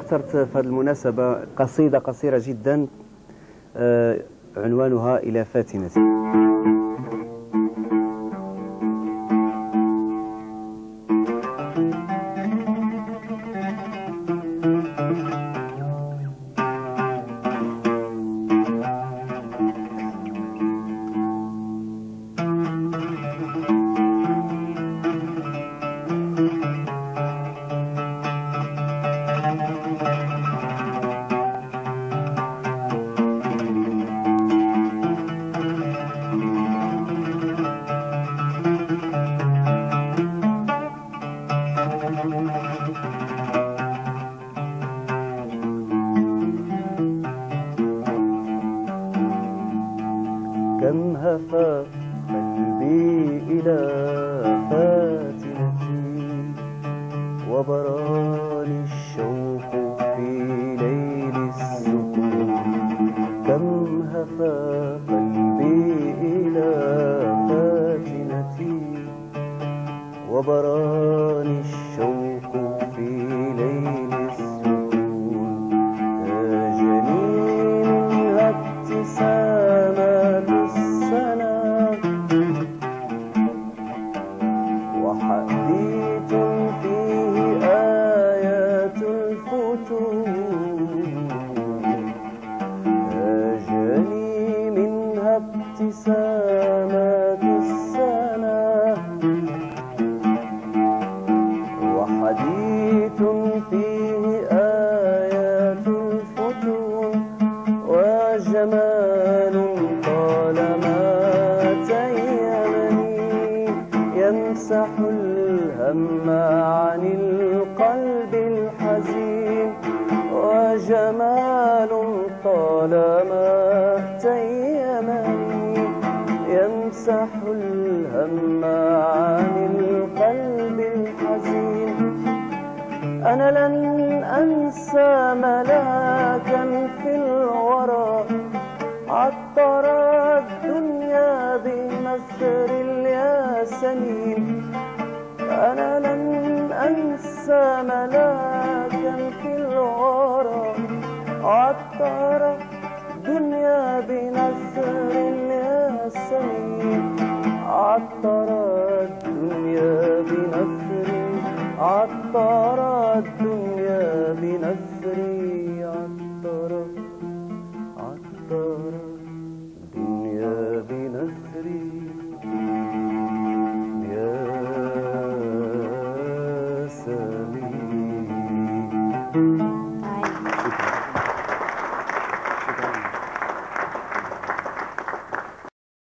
اخترت في هذه المناسبة قصيدة قصيرة جدا آه، عنوانها إلى فاتنة. كم هفى قلبي إلى فاتنتي وبراني الشوق في ليل السكون. كم هفى قلبي إلى فاتنتي وبراني الشوق ابتسامات السلام وحديث فيه آيات الفتون وجمال طالما تيمني يمسح الهم عن القلب الحزين. وجمال طالما عن القلب الحزين أنا لن أنسى ملاكا في الورى. عطر الدنيا بمسر الياسمين. أنا لن أنسى ملاكا في الورى. عطر الدنيا بنسر الياسمين. عطر